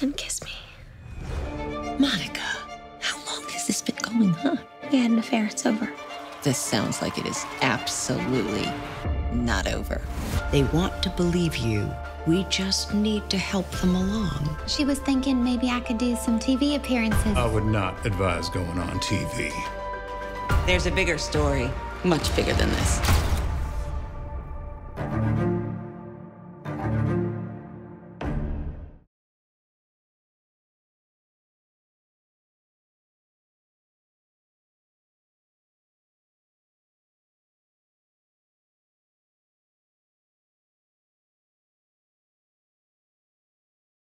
And kiss me. Monica, how long has this been going on? He had an affair. It's over. This sounds like it is absolutely not over. They want to believe you. We just need to help them along. She was thinking maybe I could do some TV appearances. I would not advise going on TV. There's a bigger story, much bigger than this.